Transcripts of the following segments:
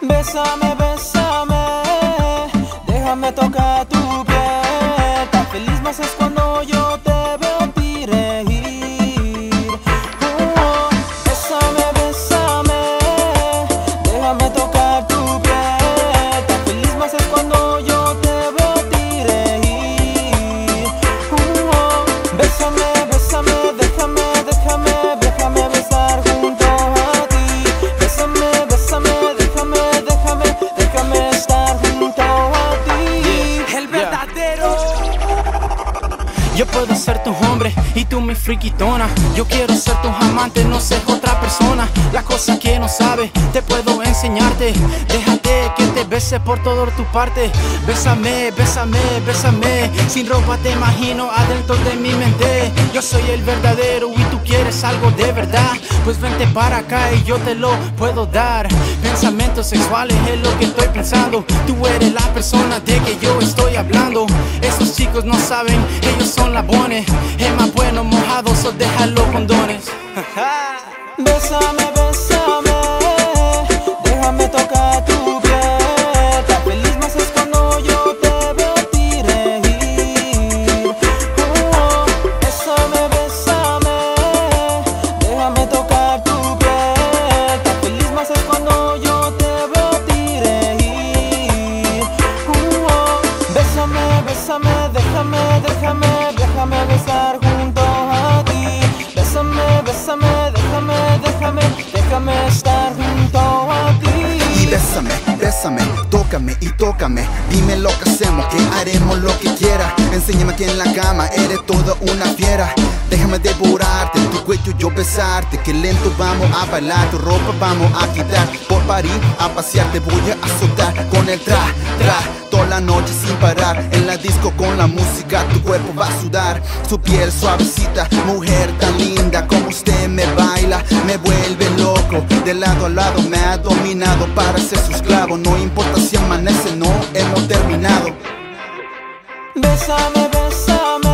Bésame, bésame, déjame tocar tu piel. Tan feliz me haces cuando yo te Yo puedo ser tu hombre y tú mi friquitona. Yo quiero ser tu amante, no ser otra persona. La cosa que no sabes, te puedo enseñarte. Déjate que te bese por toda tu parte. Bésame, bésame, bésame. Sin ropa te imagino adentro de mi mente. Yo soy el verdadero quieres algo de verdad. Pues vente para acá y yo te lo puedo dar. Pensamientos sexuales es lo que estoy pensando. Tú eres la persona de que yo estoy hablando. Esos chicos no saben, ellos son labones. Es más bueno mojado, so déjalo con dones. Bésame, bésame, déjame, déjame, besar junto a ti. Bésame, bésame, déjame, déjame, déjame estar junto a ti. Y bésame, bésame, tócame y tócame. Dime lo que hacemos, que haremos lo que quieras. Enséñame que en la cama eres toda una fiera. Déjame devorarte, tu cuello yo besarte. Que lento vamos a bailar, tu ropa vamos a quitar. Por París a pasear te voy a azotar con el tra, tra. Toda la noche sin parar, en la disco con la música tu cuerpo va a sudar. Su piel suavecita, mujer tan linda como usted me baila, me vuelve loco. De lado a lado me ha dominado para ser su esclavo. No importa si amanece, no hemos terminado. Bésame, bésame,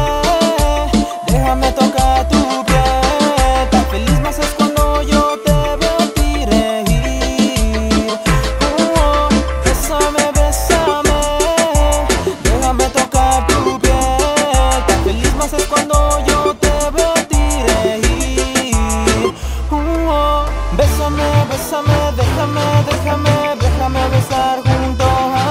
bésame, bésame, déjame, déjame, déjame besar junto